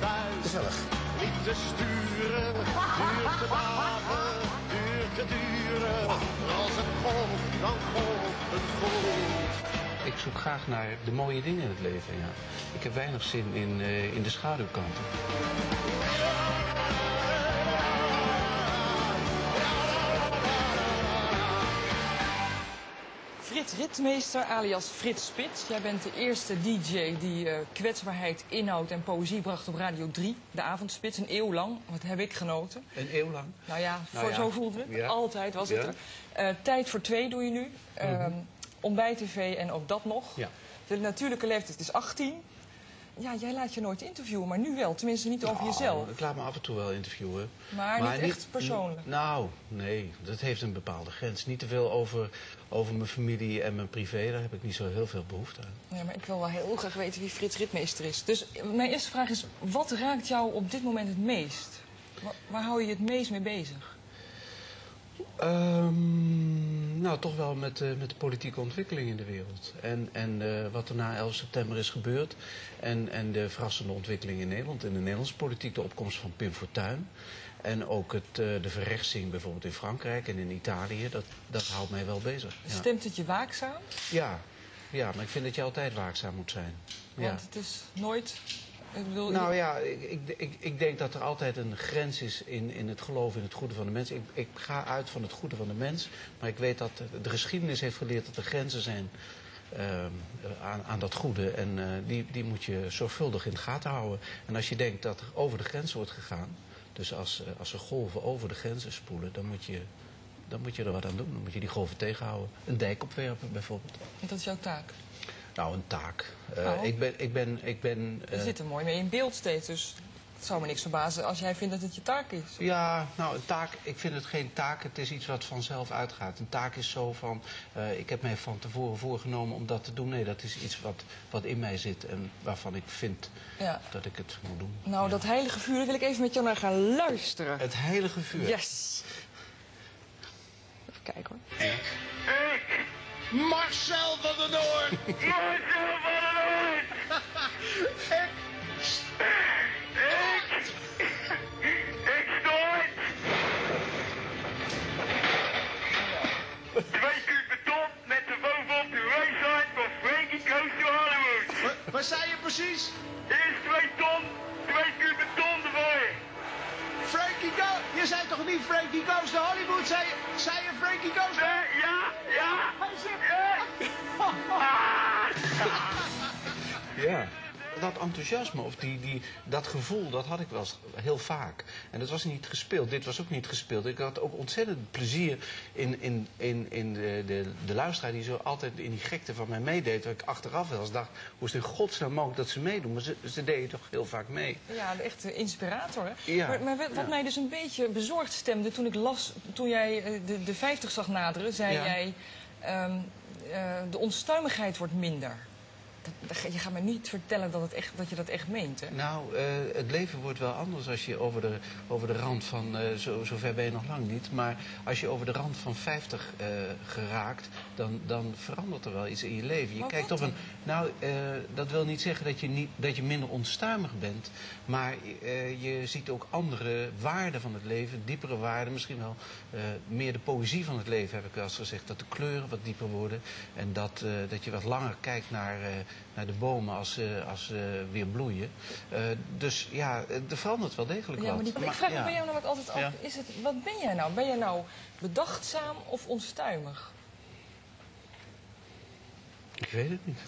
thuis. Gezellig. Niet te sturen, duurt te dagen, duurt te duren. Als een golf, dan golft het goed. Ik zoek graag naar de mooie dingen in het leven, ja. Ik heb weinig zin in, eh, in de schaduwkanten. Ritmeester alias Frits Spits. Jij bent de eerste DJ die eh, kwetsbaarheid, inhoud en poëzie bracht op Radio 3. De avondspits, een eeuw lang. Wat heb ik genoten. Een eeuw lang. Nou ja, Nou voor, ja. zo voelde het. Ja. Altijd was het Ja. Mhm. er. Eh, tijd voor twee doe je nu. Ehm Ontbijt TV en ook dat nog. Ja. De natuurlijke leeftijd is 18. Ja, jij laat je nooit interviewen, maar nu wel. Tenminste niet over Nou, jezelf. Ik laat me af en toe wel interviewen. Maar niet echt persoonlijk. Nou, nee, dat heeft een bepaalde grens. Niet te veel over, over mijn familie en mijn privé, daar heb ik niet zo heel veel behoefte aan. Ja, maar ik wil wel heel graag weten wie Frits Ritmeester is. Dus mijn eerste vraag is, wat raakt jou op dit moment het meest? Waar, waar hou je je het meest mee bezig? Ehm, nou, toch wel met, eh, met de politieke ontwikkeling in de wereld. En, en eh, wat er na 11 september is gebeurd. En, en de verrassende ontwikkeling in Nederland. In de Nederlandse politiek, de opkomst van Pim Fortuyn. En ook het, eh, de verrechtsing bijvoorbeeld in Frankrijk en in Italië. Dat, dat houdt mij wel bezig. Ja. Stemt het je waakzaam? Ja. ja, maar ik vind dat je altijd waakzaam moet zijn. Ja. Want het is nooit... Ik bedoel, Nou ja, ik, ik, ik, ik denk dat er altijd een grens is in, in het geloof in het goede van de mens. Ik, ik ga uit van het goede van de mens, maar ik weet dat de, de geschiedenis heeft geleerd dat er grenzen zijn ehm, aan, aan dat goede. En eh, die, die moet je zorgvuldig in de gaten houden. En als je denkt dat er over de grens wordt gegaan, dus als, eh, als er golven over de grenzen spoelen, dan moet, je, dan moet je er wat aan doen. Dan moet je die golven tegenhouden. Een dijk opwerpen bijvoorbeeld. dat is jouw taak. Nou, een taak. Oh. ik ben, ik ben, ik ben Je eh, zit er mooi mee in beeld steeds, dus het zou me niks verbazen als jij vindt dat het je taak is. Ja, nou, een taak, ik vind het geen taak. Het is iets wat vanzelf uitgaat. Een taak is zo van, eh, ik heb mij van tevoren voorgenomen om dat te doen. Nee, dat is iets wat, wat in mij zit en waarvan ik vind Ja. dat ik het moet doen. Nou, Ja. dat heilige vuur, wil ik even met jou naar gaan luisteren. Het heilige vuur. Yes! Even kijken hoor. Ik, Marcel van der Noord. Marcel van der Noord. Ik, ik, ik stoort. Twee kuub beton met de bovenop de raceline van Frankie Goes to Hollywood. Wat, wat zei je precies? Eerst twee ton, twee kuub beton ervoor. Frankie Go. Je zei toch niet Frankie Goes to Hollywood? Zei je, zei je Frankie Goes Ja. Dat enthousiasme of die, die, dat gevoel, dat had ik wel heel vaak. En dat was niet gespeeld. Dit was ook niet gespeeld. Ik had ook ontzettend plezier in, in, in, in de, de, de luisteraar die zo altijd in die gekte van mij meedeed. Waar ik achteraf wel eens dacht, hoe is het in godsnaam mogelijk dat ze meedoen? Maar ze, ze deden toch heel vaak mee. Ja, de echte inspirator, hè? Ja. Maar, maar wat Ja. mij dus een beetje bezorgd stemde toen ik las... toen jij eh, de, de 50 zag naderen, zei Ja. jij... ehm, eh, de onstuimigheid wordt minder. Dat- je gaat me niet vertellen dat, het echt, dat je dat echt meent, hè? Nou, eh, het leven wordt wel anders als je over de, over de rand van, eh, zo, zover ben je nog lang niet, maar als je over de rand van 50 eh, geraakt, dan, dan verandert er wel iets in je leven. Je Maar kijkt op een, nou, dat wil niet zeggen dat je, niet, dat je minder onstuimig bent, maar je ziet ook andere waarden van het leven, diepere waarden, misschien wel meer de poëzie van het leven, heb ik wel eens gezegd, dat de kleuren wat dieper worden en dat, dat je wat langer kijkt naar, naar de bomen als ze als, ze weer bloeien. Eh, dus ja, er verandert wel degelijk Ja, wat. maar die, ik vraag me ja. bij jou namelijk altijd af, Ja. is het, wat ben jij nou? Ben jij nou bedachtzaam of onstuimig? Ik weet het niet.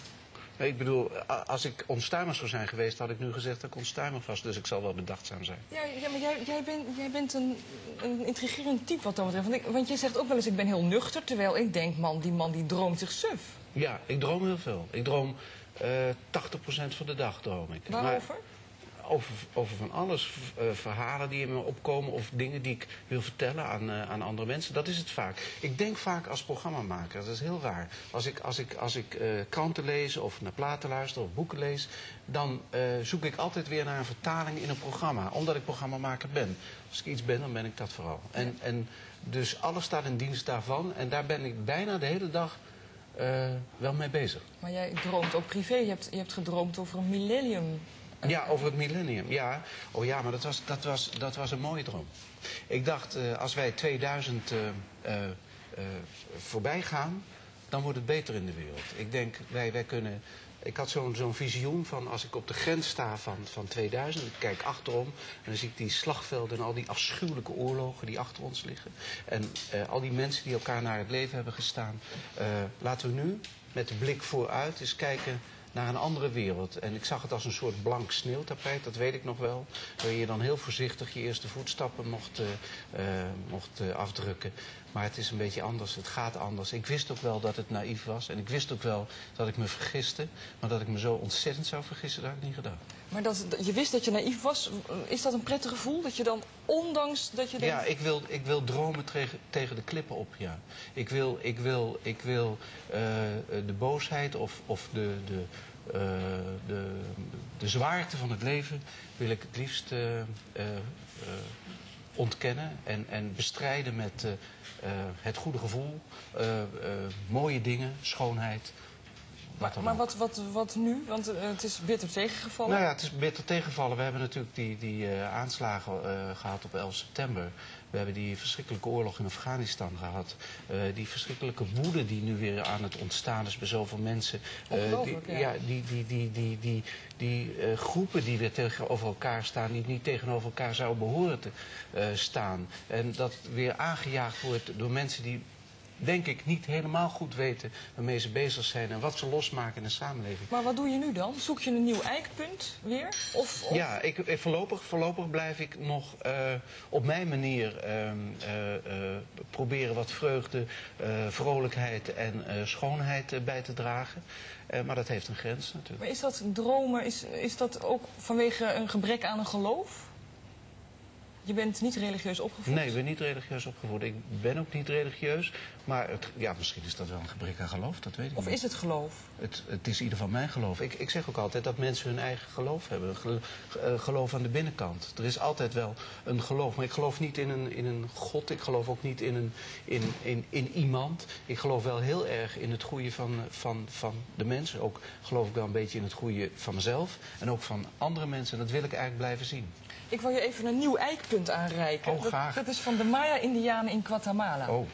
Ik bedoel, als ik onstuimig zou zijn geweest, had ik nu gezegd dat ik onstuimig was. Dus ik zal wel bedachtzaam zijn. Ja, ja maar jij, jij, bent, jij bent een, een intrigerend type wat dat betreft. Want, ik, want je zegt ook wel eens, ik ben heel nuchter. Terwijl ik denk, man, die man die droomt zich suf. Ja, ik droom heel veel. Ik droom eh 80% van de dag droom ik. Waarover? Maar over, over van alles. Eh, verhalen die in me opkomen of dingen die ik wil vertellen aan, eh, aan andere mensen. Dat is het vaak. Ik denk vaak als programmamaker. Dat is heel raar. Als ik, als ik, als ik eh, kranten lees of naar platen luister of boeken lees... dan eh, zoek ik altijd weer naar een vertaling in een programma. Omdat ik programmamaker ben. Als ik iets ben, dan ben ik dat vooral. En, en dus alles staat in dienst daarvan. En daar ben ik bijna de hele dag eh, wel mee bezig. Maar jij droomt ook privé. Je hebt, je hebt gedroomd over een millennium Ja, over het millennium. Ja, oh ja, maar dat was, dat was, dat was een mooie droom. Ik dacht, eh, als wij 2000 eh, eh, eh, voorbij gaan, dan wordt het beter in de wereld. Ik denk, wij, wij kunnen... Ik had zo'n zo'n visioen van als ik op de grens sta van, van 2000, ik kijk achterom en dan zie ik die slagvelden en al die afschuwelijke oorlogen die achter ons liggen. En eh, al die mensen die elkaar naar het leven hebben gestaan. Eh, laten we nu met de blik vooruit eens kijken naar een andere wereld. En ik zag het als een soort blank sneeuwtapijt, dat weet ik nog wel. Waar je dan heel voorzichtig je eerste voetstappen mocht, eh, eh, mocht eh, afdrukken. Maar het is een beetje anders, het gaat anders. Ik wist ook wel dat het naïef was. En ik wist ook wel dat ik me vergiste. Maar dat ik me zo ontzettend zou vergissen, dat had ik niet gedaan. Maar dat, je wist dat je naïef was. Is dat een prettig gevoel? Dat je dan, ondanks dat je denkt... Ja, ik wil, ik wil dromen tegen, tegen de klippen op, ja. Ik wil, ik wil, ik wil eh, de boosheid of, of de, de, eh, de, de zwaarte van het leven... wil ik het liefst eh, ontkennen en, en bestrijden met het goede gevoel. mooie dingen, schoonheid. Wat Maar wat, wat, wat nu? Want eh, het is bitter tegengevallen. Nou ja, het is bitter tegenvallen. We hebben natuurlijk die, die eh, aanslagen eh, gehad op 11 september. We hebben die verschrikkelijke oorlog in Afghanistan gehad. Eh, die verschrikkelijke woede die nu weer aan het ontstaan is bij zoveel mensen. Eh, die, ja. ja, die, die, die, die, die, die eh, groepen die weer tegenover elkaar staan, die niet tegenover elkaar zouden behoren te eh, staan. En dat weer aangejaagd wordt door mensen die denk ik niet helemaal goed weten waarmee ze bezig zijn en wat ze losmaken in de samenleving. Maar wat doe je nu dan? Zoek je een nieuw eikpunt weer? Of, of... Ja, ik, ik- voorlopig, voorlopig blijf ik nog eh, op mijn manier ehm, eh, eh, proberen wat vreugde, vrolijkheid en schoonheid bij te dragen. Maar dat heeft een grens natuurlijk. Maar is dat dromen, is, is dat ook vanwege een gebrek aan een geloof? Je bent niet religieus opgevoed? Nee, ik ben niet religieus opgevoed. Ik ben ook niet religieus. Maar het, ja, misschien is dat wel een gebrek aan geloof, dat weet ik Of niet. is het geloof? Het, het is in ieder geval mijn geloof. Ik, ik zeg ook altijd dat mensen hun eigen geloof hebben. Eh, geloof aan de binnenkant. Er is altijd wel een geloof. Maar ik geloof niet in een, in een God. Ik geloof ook niet in, een, in, in, in iemand. Ik geloof wel heel erg in het goede van, van, van de mensen. Ook geloof ik wel een beetje in het goede van mezelf. En ook van andere mensen. Dat wil ik eigenlijk blijven zien. Ik wil je even een nieuw eikpunt aanreiken. Oh, graag. Dat, dat is van de Maya-Indianen in Guatemala. Oh.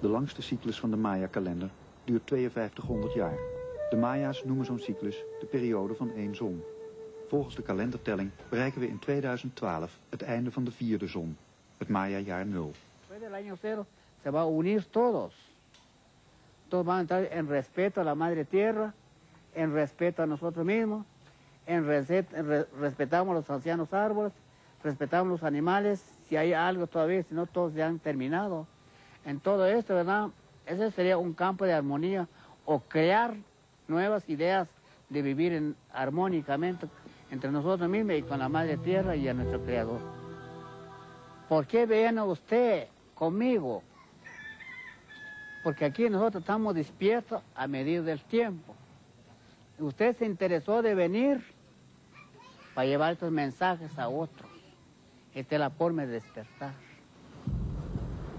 De langste cyclus van de Maya-kalender duurt 5200 jaar. De Maya's noemen zo'n cyclus de periode van één zon. Volgens de kalendertelling bereiken we in 2012 het einde van de vierde zon, het Maya-jaar nul. Se va a unir todos. Todos van a estar en respeto a la madre tierra, en respeto a nosotros mismos, en, reset- en re- respetamos los ancianos árboles, respetamos los animales, si hay algo todavía, si no todos se han terminado. En todo esto, ¿verdad? Ese sería un campo de armonía o crear nuevas ideas de vivir en- armónicamente entre nosotros mismos y con la madre tierra y a nuestro creador. ¿Por qué viene usted conmigo? Porque aquí nosotros estamos despiertos a medida del tiempo. Usted se interesó de venir para llevar estos mensajes a otros. Esta es la forma de despertar.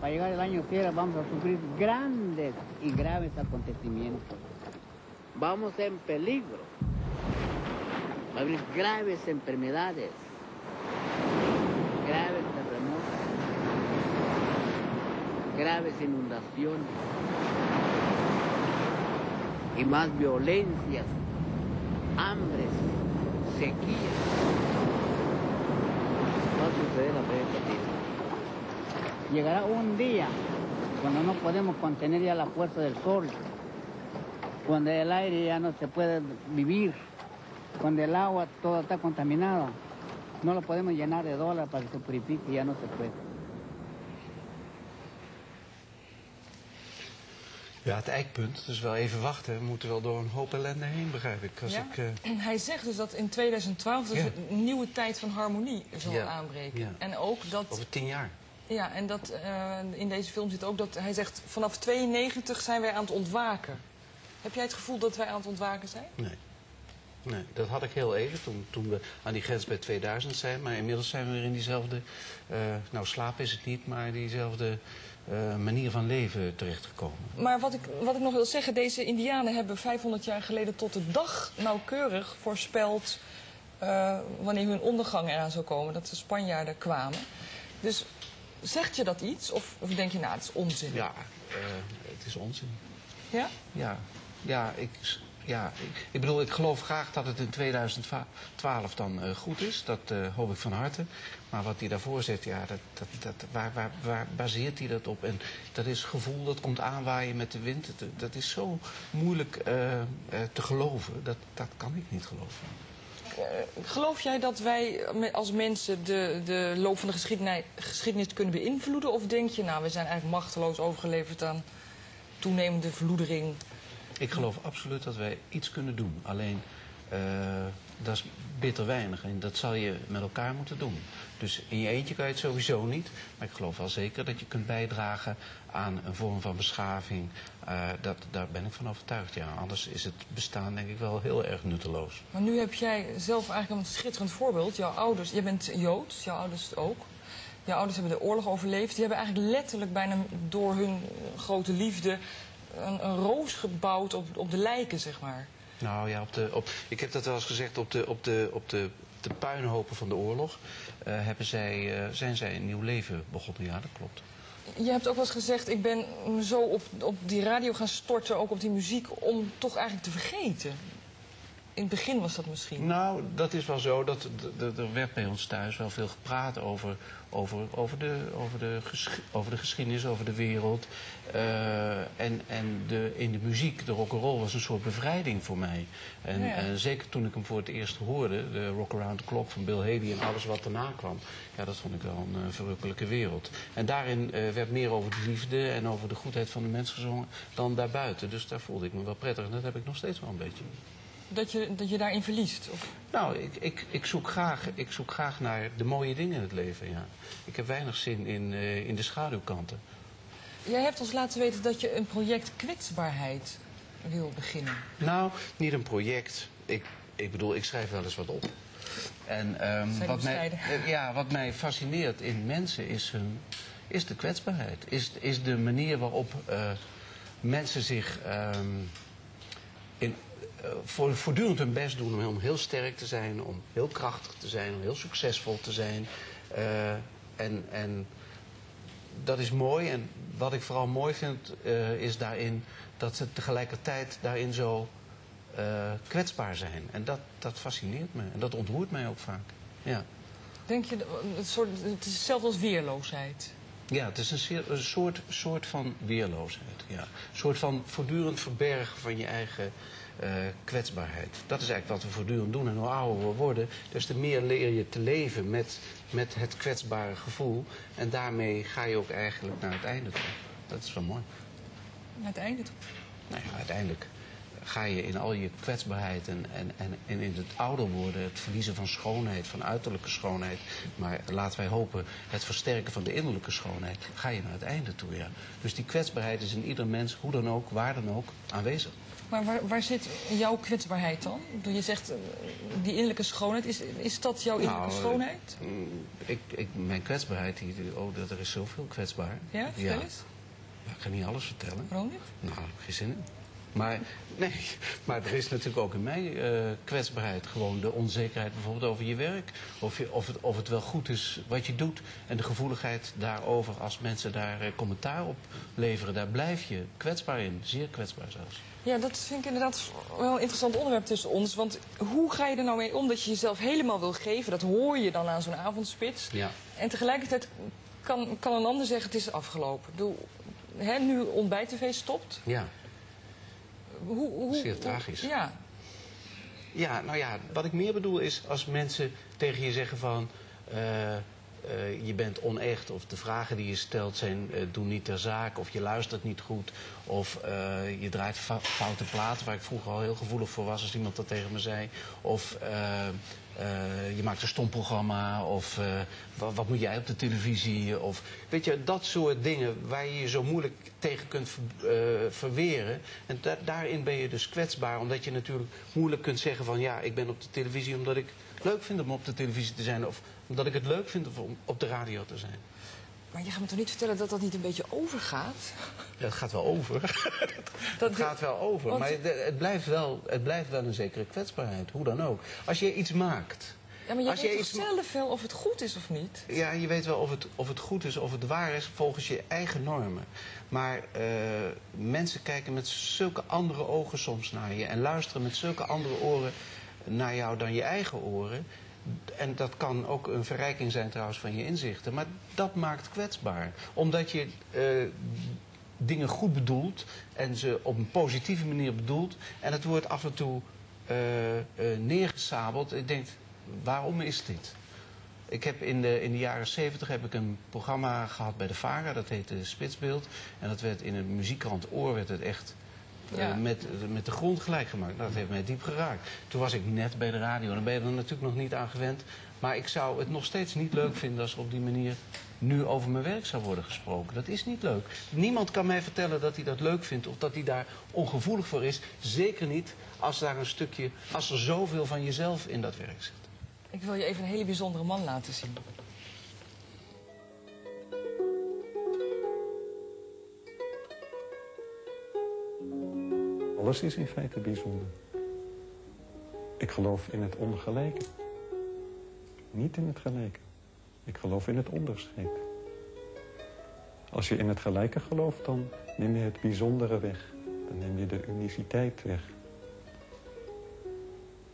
Para llegar el año fiera vamos a sufrir grandes y graves acontecimientos. Vamos en peligro. Va a haber graves enfermedades, graves terremotos, graves inundaciones y más violencias, hambres, sequías. Va a suceder a través de esto. Llegará un día cuando no podemos contener ya la fuerza del sol, cuando el aire ya no se puede vivir, cuando el agua toda está contaminada. No lo podemos llenar de dólares para que se purifique, ya no se puede. Ja, het eikpunt. Dus wel even wachten. We moeten wel door een hoop ellende heen, begrijp ik. Als Ja? ik eh, Hij zegt dus dat in 2012 dus Ja. een nieuwe tijd van harmonie zal Ja. aanbreken. Ja. En ook dat, over tien jaar. ja, en dat eh, in deze film zit ook dat hij zegt vanaf 92 zijn wij aan het ontwaken. Heb jij het gevoel dat wij aan het ontwaken zijn? Nee. Nee, dat had ik heel even toen, toen we aan die grens bij 2000 zijn. Maar inmiddels zijn we weer in diezelfde, eh, nou slaap is het niet, maar diezelfde eh, manier van leven terechtgekomen. Maar wat ik, wat ik nog wil zeggen, deze indianen hebben 500 jaar geleden tot de dag nauwkeurig voorspeld eh, wanneer hun ondergang eraan zou komen, dat de Spanjaarden kwamen. Dus zegt je dat iets? Of, of denk je, nou, het is onzin? Ja, eh, het is onzin. Ja? Ja, ja, ik, ja ik, ik bedoel, ik geloof graag dat het in 2012 dan eh, goed is. Dat eh, hoop ik van harte. Maar wat hij daarvoor zegt, ja, dat, dat, dat, waar, waar, waar baseert hij dat op? En dat is gevoel, dat komt aanwaaien met de wind. Dat, is zo moeilijk eh, te geloven. Dat, dat kan ik niet geloven. Geloof jij dat wij als mensen de, de loop van de geschiedenis, geschiedenis kunnen beïnvloeden? Of denk je, nou, we zijn eigenlijk machteloos overgeleverd aan toenemende verloedering? Ik geloof absoluut dat wij iets kunnen doen. Alleen, eh, dat is bitter weinig. En dat zal je met elkaar moeten doen. Dus in je eentje kan je het sowieso niet. Maar ik geloof wel zeker dat je kunt bijdragen aan een vorm van beschaving. Eh, dat, daar ben ik van overtuigd, ja. Anders is het bestaan denk ik wel heel erg nutteloos. Maar nu heb jij zelf eigenlijk een schitterend voorbeeld. Jouw ouders, jij bent Joods, jouw ouders ook. Jouw ouders hebben de oorlog overleefd. Die hebben eigenlijk letterlijk bijna door hun grote liefde een, een roos gebouwd op, op de lijken, zeg maar. Nou ja, op de, op, ik heb dat wel eens gezegd, op de, op de, op de, de puinhopen van de oorlog eh, hebben zij, eh, zijn zij een nieuw leven begonnen. Ja, dat klopt. Je hebt ook wel eens gezegd, ik ben zo op, op die radio gaan storten, ook op die muziek, om toch eigenlijk te vergeten. In het begin was dat misschien. Nou, dat is wel zo. Dat, er werd bij ons thuis wel veel gepraat over, over, over, de, over, de, over de geschiedenis, over de wereld. Eh, en en de, in de muziek, de rock'n'roll, was een soort bevrijding voor mij. En, Ja. en zeker toen ik hem voor het eerst hoorde, de Rock Around the Clock van Bill Haley en alles wat daarna kwam. Ja, dat vond ik wel een eh, verrukkelijke wereld. En daarin eh, werd meer over de liefde en over de goedheid van de mens gezongen dan daarbuiten. Dus daar voelde ik me wel prettig. En dat heb ik nog steeds wel een beetje. Dat je, dat je daarin verliest. Of, Nou, ik, ik, ik, zoek graag, ik zoek graag naar de mooie dingen in het leven, ja. Ik heb weinig zin in, eh, in de schaduwkanten. jij hebt ons laten weten dat je een project kwetsbaarheid wil beginnen. Nou, niet een project. Ik, ik bedoel, ik schrijf wel eens wat op. En ehm, wat, mij, eh, ja, wat mij fascineert in mensen is, hun, is de kwetsbaarheid. Is, is de manier waarop eh, mensen zich ehm, eh, voor, voortdurend hun best doen om heel, sterk te zijn, om heel krachtig te zijn, om heel succesvol te zijn. Eh, en, en dat is mooi. En wat ik vooral mooi vind, eh, is daarin dat ze tegelijkertijd daarin zo eh, kwetsbaar zijn. En dat, dat fascineert me. En dat ontroert mij ook vaak. Ja, Denk je, het, soort, het is hetzelfde als weerloosheid. ja het is een, zeer- een soort, soort van weerloosheid. Ja. Een soort van voortdurend verbergen van je eigen eh, kwetsbaarheid. Dat is eigenlijk wat we voortdurend doen. En hoe ouder we worden, des te meer leer je te leven met, met het kwetsbare gevoel. En daarmee ga je ook eigenlijk naar het einde toe. Dat is wel mooi. Naar het einde toe. Nou ja, uiteindelijk ga je in al je kwetsbaarheid en, en, en, en in het ouder worden, het verliezen van schoonheid, van uiterlijke schoonheid. Maar laten wij hopen, het versterken van de innerlijke schoonheid, ga je naar het einde toe. Ja. Dus die kwetsbaarheid is in ieder mens, hoe dan ook, waar dan ook, aanwezig. Maar waar, waar zit jouw kwetsbaarheid dan? Je zegt eh, die innerlijke schoonheid. Is, is dat jouw innerlijke Nou, schoonheid? Mm, Ik, ik, mijn kwetsbaarheid, die, oh, dat- er is zoveel kwetsbaar. Ja, vertel eens. Ja, ik ga niet alles vertellen. Waarom niet? Nou, daar heb ik geen zin in. Maar, nee, maar er is natuurlijk ook in mij eh, kwetsbaarheid. Gewoon de onzekerheid bijvoorbeeld over je werk. Of, je, of, het, of het wel goed is wat je doet. En de gevoeligheid daarover als mensen daar eh, commentaar op leveren. Daar blijf je kwetsbaar in. Zeer kwetsbaar zelfs. Ja, dat vind ik inderdaad wel een interessant onderwerp tussen ons. Want hoe ga je er nou mee om dat je jezelf helemaal wil geven? Dat hoor je dan aan zo'n avondspits. Ja. En tegelijkertijd kan, kan een ander zeggen het is afgelopen. Bedoel, hè, nu ontbijt-tv stopt. Ja. Hoe, hoe, Zeer hoe- tragisch. Ja, Ja, nou ja, wat ik meer bedoel is als mensen tegen je zeggen van... eh, eh, je bent onecht of de vragen die je stelt zijn eh, doen niet ter zake... of je luistert niet goed of eh, je draait foute platen... waar ik vroeger al heel gevoelig voor was als iemand dat tegen me zei. Of eh, je maakt een stom programma of eh, wat, wat moet jij op de televisie? Of, weet je, dat soort dingen waar je je zo moeilijk tegen kunt eh, verweren. En da- daarin ben je dus kwetsbaar, omdat je natuurlijk moeilijk kunt zeggen van ja, ik ben op de televisie omdat ik leuk vind om op de televisie te zijn of omdat ik het leuk vind om op de radio te zijn. Maar je gaat me toch niet vertellen dat dat niet een beetje overgaat? Ja, het gaat wel over. Dat het gaat wel over. Want- Maar het, blijft wel, het blijft wel een zekere kwetsbaarheid. Hoe dan ook. Als je iets maakt. Ja, maar je Als weet je toch iets- zelf wel of het goed is of niet? Ja, je weet wel of het, of het goed is, of het waar is volgens je eigen normen. Maar eh, mensen kijken met zulke andere ogen soms naar je. En luisteren met zulke andere oren naar jou dan je eigen oren. En dat kan ook een verrijking zijn trouwens van je inzichten. Maar dat maakt kwetsbaar. Omdat je eh, dingen goed bedoelt en ze op een positieve manier bedoelt. En het wordt af en toe eh, neergesabeld. Ik denk, waarom is dit? Ik heb in de, in de jaren 70 heb ik een programma gehad bij de VARA, dat heette Spitsbeeld. En dat werd in een muziekkrant Oor werd het echt eh, met, met de grond gelijk gemaakt. Nou, dat heeft mij diep geraakt. Toen was ik net bij de radio, dan ben je er natuurlijk nog niet aan gewend. Maar ik zou het nog steeds niet leuk vinden als er op die manier nu over mijn werk zou worden gesproken. Dat is niet leuk. Niemand kan mij vertellen dat hij dat leuk vindt of dat hij daar ongevoelig voor is. Zeker niet als daar een stukje, als er zoveel van jezelf in dat werk zit. Ik wil je even een hele bijzondere man laten zien. Alles is in feite bijzonder. Ik geloof in het ongelijke. Niet in het gelijke. Ik geloof in het onderscheid. Als je in het gelijke gelooft, dan neem je het bijzondere weg. Dan neem je de uniciteit weg.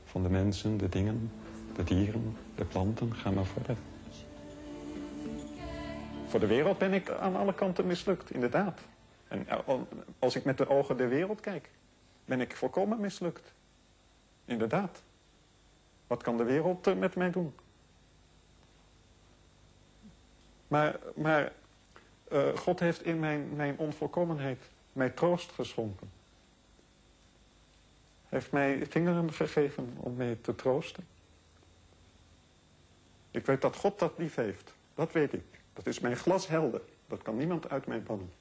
Van de mensen, de dingen, de dieren, de planten, ga maar verder. Voor de wereld ben ik aan alle kanten mislukt, inderdaad. En al- als ik met de ogen der wereld kijk, ben ik volkomen mislukt. Inderdaad. Wat kan de wereld eh, met mij doen? Maar, maar eh, God heeft in mijn, mijn onvolkomenheid mij troost geschonken. Heeft mij vingeren gegeven om mij te troosten. Ik weet dat God dat lief heeft. Dat weet ik. Dat is mijn glashelder. Dat kan niemand uit mij bannen.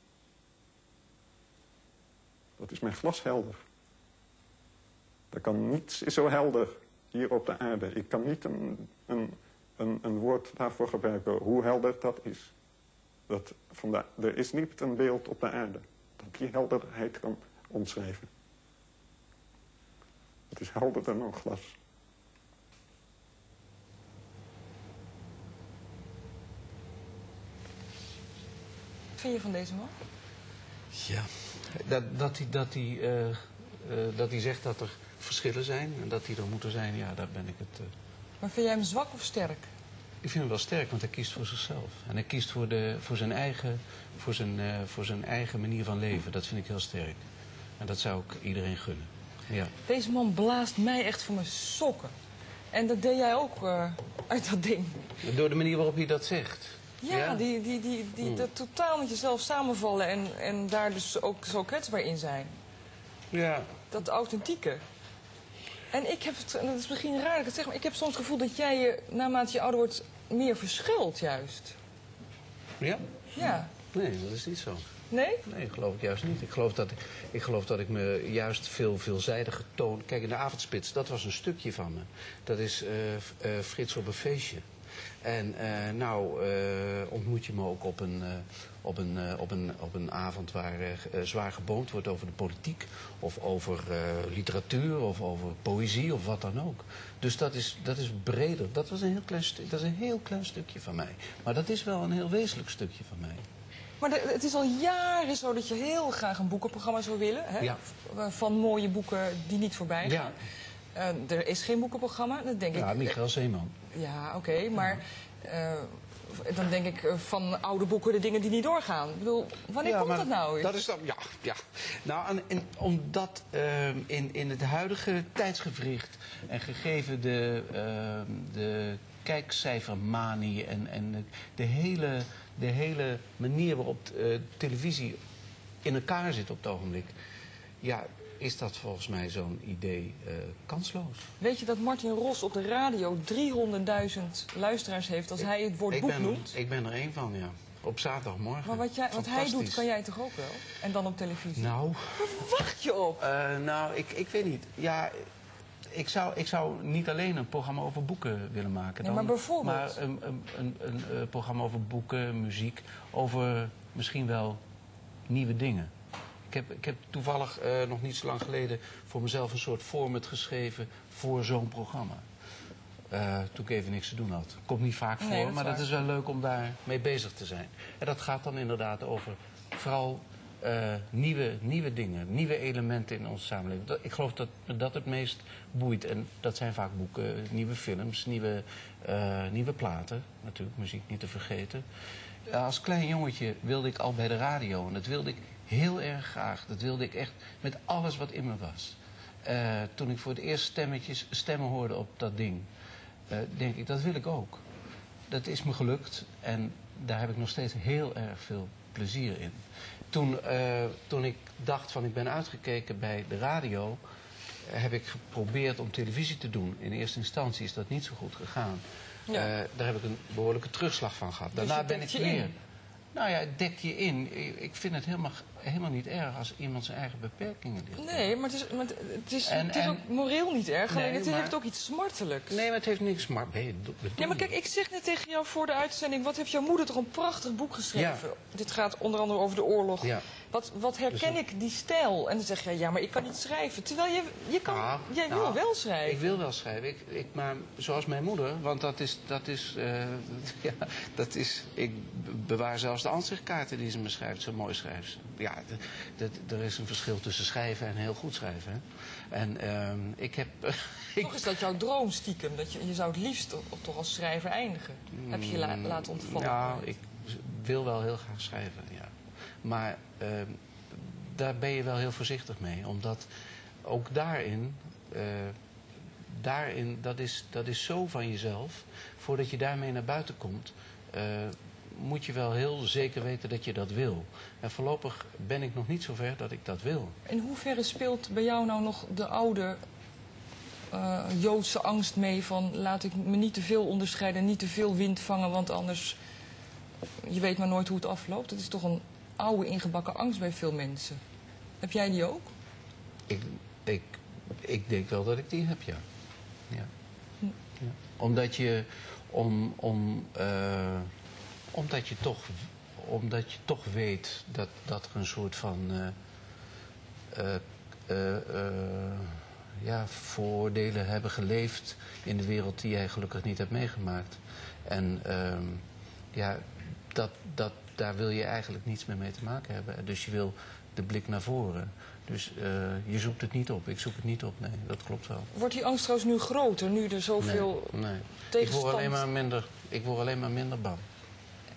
Dat is mijn glashelder. Er kan niets is zo helder hier op de aarde. Ik kan niet een, een, een, een woord daarvoor gebruiken hoe helder dat is. Dat van de, er is niet een beeld op de aarde dat die helderheid kan omschrijven. Het is helderder dan glas. Wat vind je van deze man? Ja, dat, dat, hij, dat, hij, eh, eh, dat hij zegt dat er verschillen zijn en dat die er moeten zijn, ja, daar ben ik het. eh, Maar vind jij hem zwak of sterk? Ik vind hem wel sterk, want hij kiest voor zichzelf. En hij kiest voor, de, voor, zijn, eigen, voor, zijn, eh, voor zijn eigen manier van leven. Dat vind ik heel sterk. En dat zou ik iedereen gunnen. Ja. Deze man blaast mij echt voor mijn sokken. En dat deed jij ook eh, uit dat ding. Door de manier waarop hij dat zegt. Ja, die, die, die, die dat totaal met jezelf samenvallen en, en daar dus ook zo kwetsbaar in zijn. Ja, Dat authentieke. En ik heb het, en dat is misschien raar dat ik het zeg, maar ik heb soms het gevoel dat jij je, naarmate je ouder wordt, meer verschilt juist. ja. Ja. Nee, dat is niet zo. Nee? Nee, geloof ik juist niet. Ik geloof dat ik, ik, geloof dat ik me juist veel veelzijdiger toon. Kijk, in de avondspits, dat was een stukje van me. Dat is eh, eh, Frits op een feestje. En eh, nou ontmoet je me ook op een, op een, eh, op een, op een avond waar eh, zwaar geboond wordt over de politiek. Of over eh, literatuur of over poëzie of wat dan ook. Dus dat is, dat is breder. Dat, was een heel klein dat is een heel klein stukje van mij. Maar dat is wel een heel wezenlijk stukje van mij. Maar de- het is al jaren zo dat je heel graag een boekenprogramma zou willen. Hè? Ja. Van mooie boeken die niet voorbij gaan. Ja. Er is geen boekenprogramma, dat denk Ja, ik. Michael Zeeman. Ja, oké, maar dan denk ik eh, van oude boeken de dingen die niet doorgaan. Ik bedoel, wanneer Ja, komt dat nou? Dat is dan, ja, ja. Nou, en, en omdat ehm, in, in het huidige tijdsgevricht en gegeven de, ehm, de kijkcijfermanie en, en de, de hele, de hele manier waarop eh, televisie in elkaar zit op het ogenblik. Ja, is dat volgens mij zo'n idee eh, kansloos. Weet je dat Martin Ros op de radio 300.000 luisteraars heeft als hij het woord boek ben, noemt? Ik ben er één van, ja. Op zaterdagmorgen. Maar wat, jij, wat hij doet, kan jij toch ook wel? En dan op televisie? Nou, Waar wacht je op? eh, nou ik, ik weet niet. Ja, ik zou, ik zou niet alleen een programma over boeken willen maken. Nee, maar bijvoorbeeld? Maar een, een, een, een, eh, programma over boeken, muziek, over misschien wel nieuwe dingen. Ik heb, ik heb toevallig eh, nog niet zo lang geleden voor mezelf een soort format geschreven voor zo'n programma. Eh, toen ik even niks te doen had. Komt niet vaak voor, Nee, dat maar dat waar. is wel leuk om daar mee bezig te zijn. En dat gaat dan inderdaad over vooral eh, nieuwe, nieuwe dingen, nieuwe elementen in onze samenleving. Dat- Ik geloof dat dat het meest boeit. En dat zijn vaak boeken, nieuwe films, nieuwe, nieuwe platen. Natuurlijk, muziek niet te vergeten. Als klein jongetje wilde ik al bij de radio. En dat wilde ik heel erg graag. Dat wilde ik echt met alles wat in me was. Eh, toen ik voor het eerst stemmetjes, stemmen hoorde op dat ding, eh, denk ik, dat wil ik ook. Dat is me gelukt en daar heb ik nog steeds heel erg veel plezier in. Toen, eh, toen ik dacht van ik ben uitgekeken bij de radio, heb ik geprobeerd om televisie te doen. In eerste instantie is dat niet zo goed gegaan. Ja. Daar heb ik een behoorlijke terugslag van gehad. Dus Daarna ben ik weer. in? Nou ja, dek je in. Ik- vind het helemaal, helemaal niet erg als iemand zijn eigen beperkingen ligt. Nee, maar het is, maar het is, En- het is en- ook moreel niet erg. Nee, alleen het maar- heeft ook iets smartelijks. Nee, maar het heeft niks. Maar ben je do- Ja, maar kijk, ik zeg net tegen jou voor de uitzending... wat heeft jouw moeder toch een prachtig boek geschreven? Dit gaat onder andere over de oorlog. Ja. Wat, wat herken Dus ik die stijl? En dan zeg je, ja, maar ik kan niet schrijven. Terwijl je, je kan, Nou, jij wil wel schrijven. Ik wil wel schrijven. Ik, ik, maar zoals mijn moeder, want dat is. Dat is, eh, ja, dat is ik bewaar zelfs de ansichtkaarten die ze me schrijft. Zo mooi schrijft ze. Ja, d- d- er is een verschil tussen schrijven en heel goed schrijven. Hè? En ehm, ik heb. Toch is dat jouw droom stiekem. Dat je, je zou het liefst toch, als schrijver eindigen. Heb je je la- laten ontvallen. Nou, ik wil wel heel graag schrijven. Maar ehm, daar ben je wel heel voorzichtig mee. Omdat ook daarin, eh, daarin dat, is, dat is zo van jezelf. Voordat je daarmee naar buiten komt, eh, moet je wel heel zeker weten dat je dat wil. En voorlopig ben ik nog niet zover dat ik dat wil. In hoeverre speelt bij jou nou nog de oude eh, Joodse angst mee van laat ik me niet te veel onderscheiden, niet te veel wind vangen, want anders je weet maar nooit hoe het afloopt. Het is toch een oude ingebakken angst bij veel mensen. Heb jij die ook? Ik, ik, ik denk wel dat ik die heb, ja. ja. ja. Omdat je, om, om, eh, omdat je toch, omdat je toch weet dat, dat er een soort van eh, eh, ja, vooroordelen hebben geleefd in de wereld die jij gelukkig niet hebt meegemaakt. En ehm, ja, dat, dat, daar wil je eigenlijk niets meer mee te maken hebben. Dus je wil de blik naar voren. Dus eh, je zoekt het niet op. Ik zoek het niet op, nee, dat klopt wel. Wordt die angst trouwens nu groter, nu er zoveel nee, nee. Ik word, alleen maar minder, ik word alleen maar minder bang.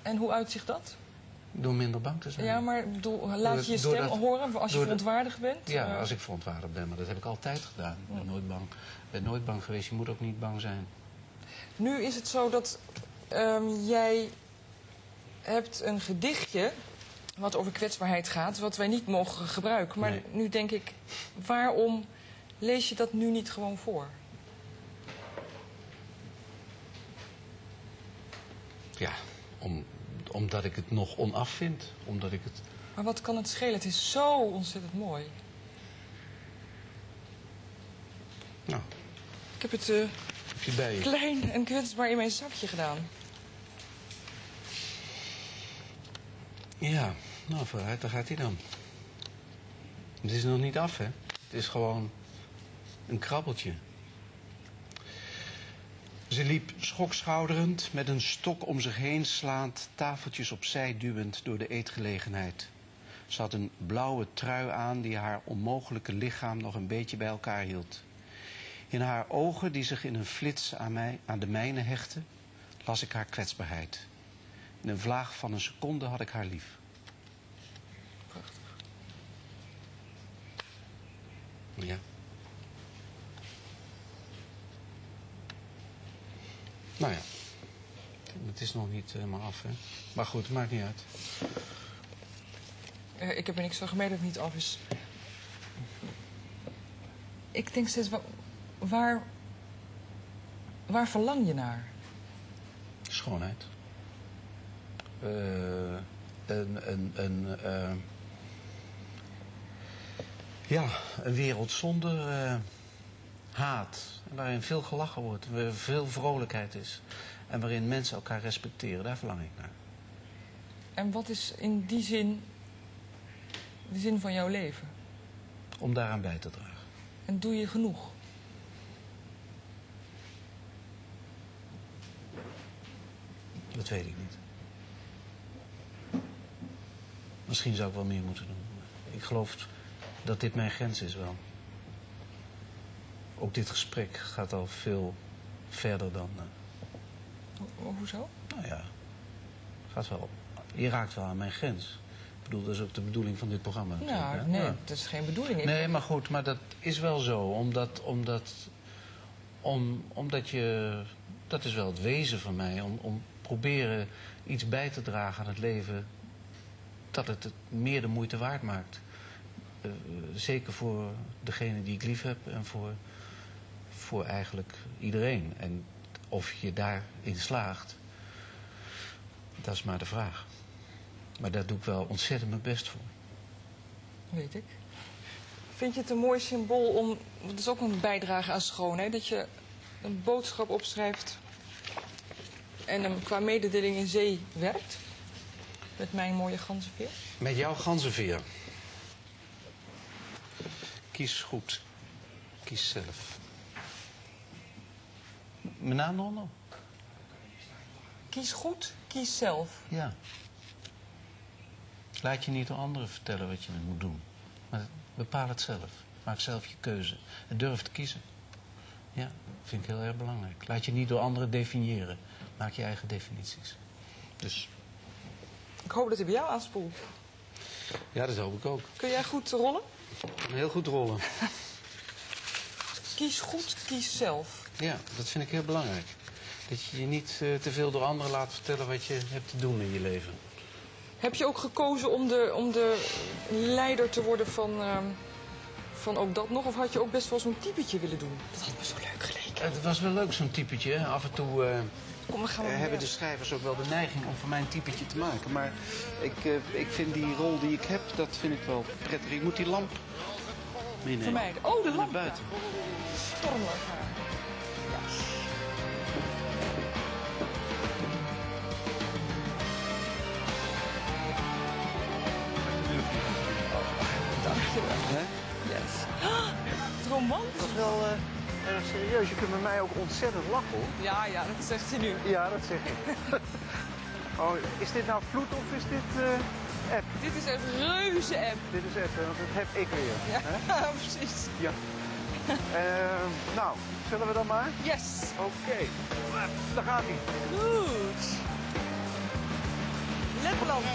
En hoe uitzicht dat? Door minder bang te zijn. Ja, maar bedoel, laat je je stem doordat- horen als je verontwaardigd bent? Ja, Eh, als ik verontwaardigd ben, maar dat heb ik altijd gedaan. Ik ben nooit bang. Ben nooit bang geweest. Je moet ook niet bang zijn. Nu is het zo dat ehm, jij hebt een gedichtje wat over kwetsbaarheid gaat, wat wij niet mogen gebruiken. Maar Nee. nu denk ik, waarom lees je dat nu niet gewoon voor? Ja, om, omdat ik het nog onaf vind. Omdat ik het... Maar wat kan het schelen? Het is zo ontzettend mooi. Nou, Ik heb het eh, heb je bij je. klein en kwetsbaar in mijn zakje gedaan. Ja, nou vooruit, daar gaat hij dan. Het is nog niet af, hè. Het is gewoon een krabbeltje. Ze liep schokschouderend, met een stok om zich heen slaand, tafeltjes opzij duwend door de eetgelegenheid. Ze had een blauwe trui aan die haar onmogelijke lichaam nog een beetje bij elkaar hield. In haar ogen, die zich in een flits aan, mij, aan de mijne hechten, las ik haar kwetsbaarheid. In een vlaag van een seconde had ik haar lief. Prachtig. Ja. Nou ja, het is nog niet helemaal af, hè. Maar goed, het maakt niet uit. Eh, ik heb er niks van gemerkt dat het niet af is. ik denk steeds, wa- waar, waar verlang je naar? Schoonheid. Eh, een, een, een, eh, ja, een wereld zonder eh, haat. Waarin veel gelachen wordt, waar veel vrolijkheid is. En waarin mensen elkaar respecteren. Daar verlang ik naar. En wat is in die zin de zin van jouw leven? Om daaraan bij te dragen. En doe je genoeg? Dat weet ik niet. Misschien zou ik wel meer moeten doen. Ik geloof dat dit mijn grens is wel. Ook dit gesprek gaat al veel verder dan. eh, Ho- hoezo? nou ja, gaat wel. Je raakt wel aan mijn grens. Ik bedoel, dat is ook de bedoeling van dit programma. Nou, nee, Ja. dat is geen bedoeling. Nee, maar goed, maar dat is wel zo. Omdat, omdat, om, omdat je, dat is wel het wezen van mij, om, om proberen iets bij te dragen aan het leven, dat het het meer de moeite waard maakt. Eh, zeker voor degene die ik lief heb en voor, voor eigenlijk iedereen. En of je daarin slaagt, dat is maar de vraag. Maar daar doe ik wel ontzettend mijn best voor. Weet ik. Vind je het een mooi symbool om, dat is ook een bijdrage aan schoonheid, dat je een boodschap opschrijft en hem qua mededeling in zee werkt? Met mijn mooie ganzenveer? Met jouw ganzenveer. Kies goed. Kies zelf. Mijn naam eronder? Kies goed, kies zelf. Ja. Laat je niet door anderen vertellen wat je moet doen. Maar bepaal het zelf. Maak zelf je keuze. En durf te kiezen. Ja, vind ik heel erg belangrijk. Laat je niet door anderen definiëren. Maak je eigen definities. Dus hoop dat hij bij jou aanspoelt. ja, dat hoop ik ook. Kun jij goed rollen? Heel goed rollen. Kies goed, kies zelf. Ja, dat vind ik heel belangrijk. Dat je je niet eh, te veel door anderen laat vertellen wat je hebt te doen in je leven. Heb je ook gekozen om de, om de leider te worden van, ehm, van ook dat nog? Of had je ook best wel zo'n typetje willen doen? Dat had me zo leuk geleken. Het was wel leuk, zo'n typetje. Af en toe eh, Kom, gaan we eh, hebben de schrijvers ook wel de neiging om voor mij een typetje te maken. Maar ik, eh, ik vind die rol die ik heb, dat vind ik wel prettig. Ik moet die lamp meenemen. Vermijden. Oh, de Naar lamp. buiten. Haar. Dankjewel. Hè? Yes. Het romantisch. Dat is wel eh, erg serieus. Je kunt met mij ook ontzettend lachen hoor. Ja, ja, dat zegt ze nu. Ja, dat zeg ik. oh, is dit nou vloed of is dit eh, app? Dit is een reuze app. Dit is app, want dat heb ik weer. Ja, Hè? precies. Ja. Ehm, nou, zullen we dan maar? Yes. Oké. Daar gaat hij. Goed. Letland.